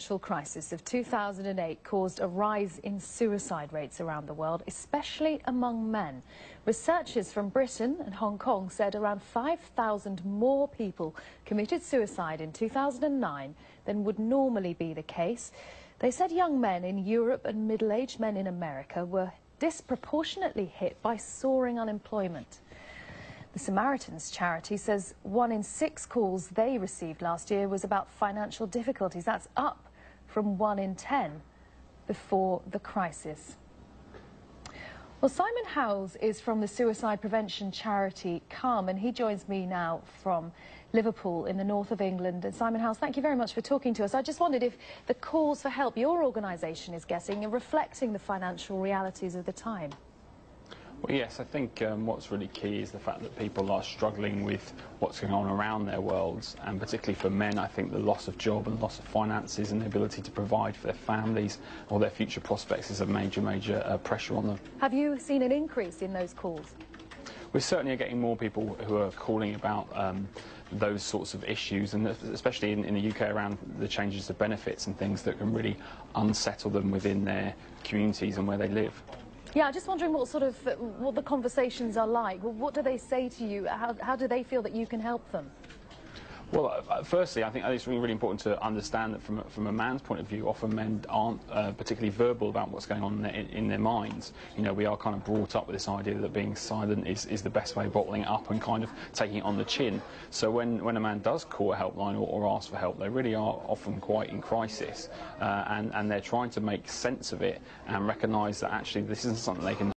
financial crisis of 2008 caused a rise in suicide rates around the world, especially among men. Researchers from Britain and Hong Kong said around 5,000 more people committed suicide in 2009 than would normally be the case. They said young men in Europe and middle-aged men in America were disproportionately hit by soaring unemployment. The Samaritans charity says one in six calls they received last year was about financial difficulties. That's up from 1 in 10 before the crisis. Well, Simon Howells is from the suicide prevention charity CALM, and he joins me now from Liverpool in the north of England. And Simon Howells, thank you very much for talking to us. I just wondered if the calls for help your organisation is getting are reflecting the financial realities of the time. Well, yes, I think um, what's really key is the fact that people are struggling with what's going on around their worlds, and particularly for men, I think the loss of job and loss of finances and the ability to provide for their families or their future prospects is a major, major uh, pressure on them. Have you seen an increase in those calls? We certainly are getting more people who are calling about um, those sorts of issues, and especially in, in, the UK around the changes to benefits and things that can really unsettle them within their communities and where they live. Yeah, just wondering what sort of what the conversations are like. What do they say to you? How, how do they feel that you can help them? Well, uh, firstly, I think it's really, really important to understand that from a, from a man's point of view, often men aren't uh, particularly verbal about what's going on in their, in their, minds. You know, we are kind of brought up with this idea that being silent is, is the best way of bottling it up and kind of taking it on the chin. So when, when a man does call a helpline or, or ask for help, they really are often quite in crisis, uh, and, and they're trying to make sense of it and recognise that actually this isn't something they can